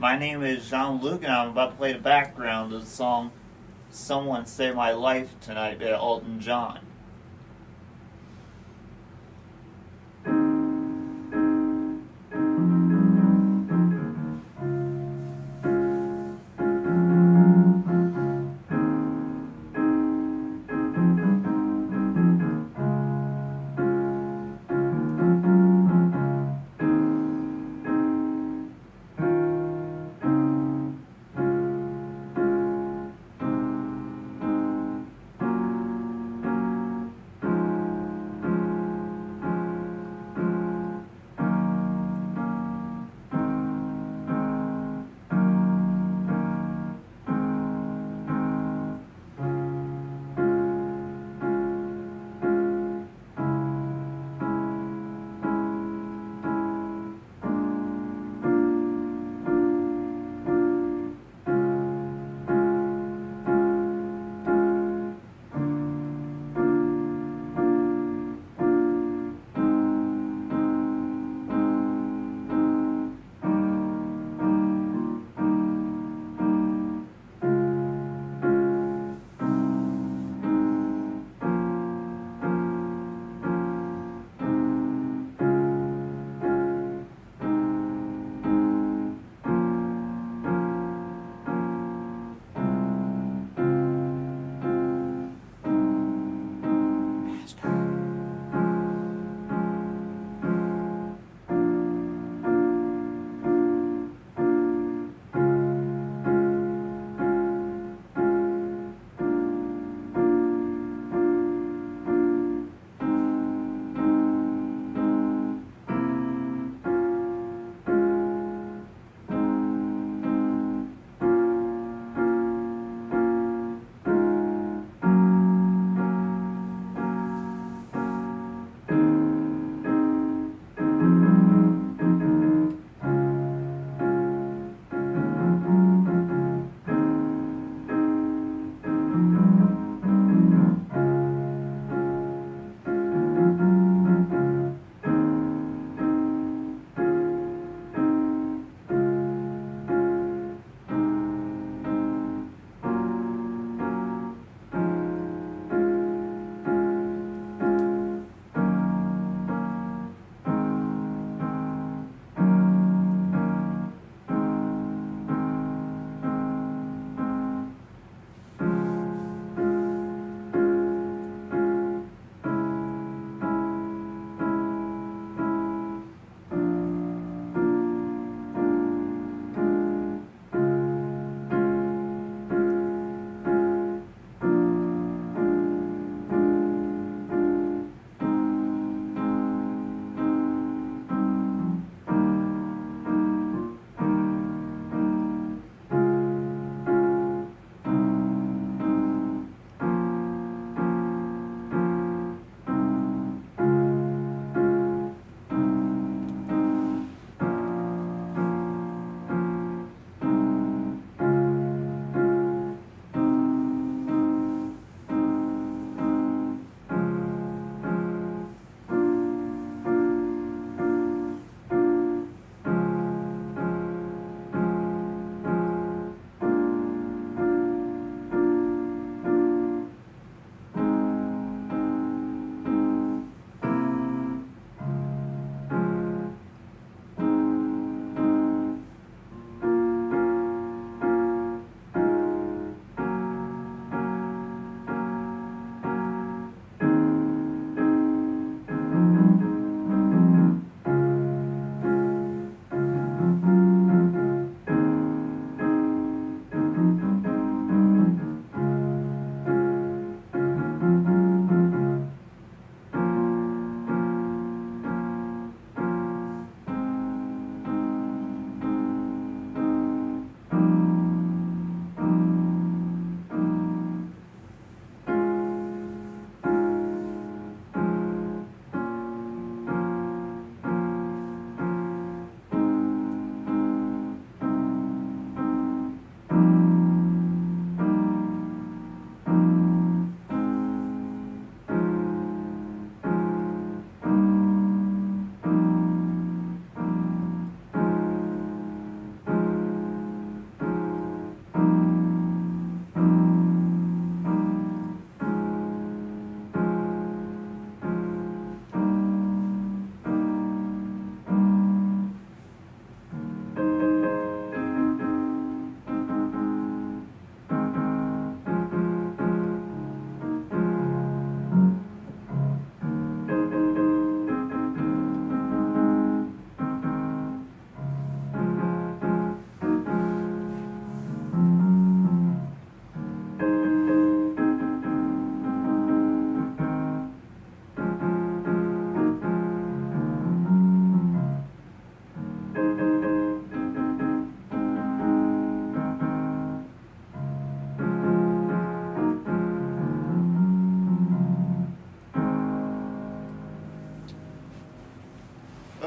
My name is Jean Luc, and I'm about to play the background of the song Someone Saved My Life Tonight by Elton John.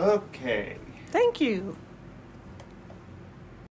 Okay. Thank you.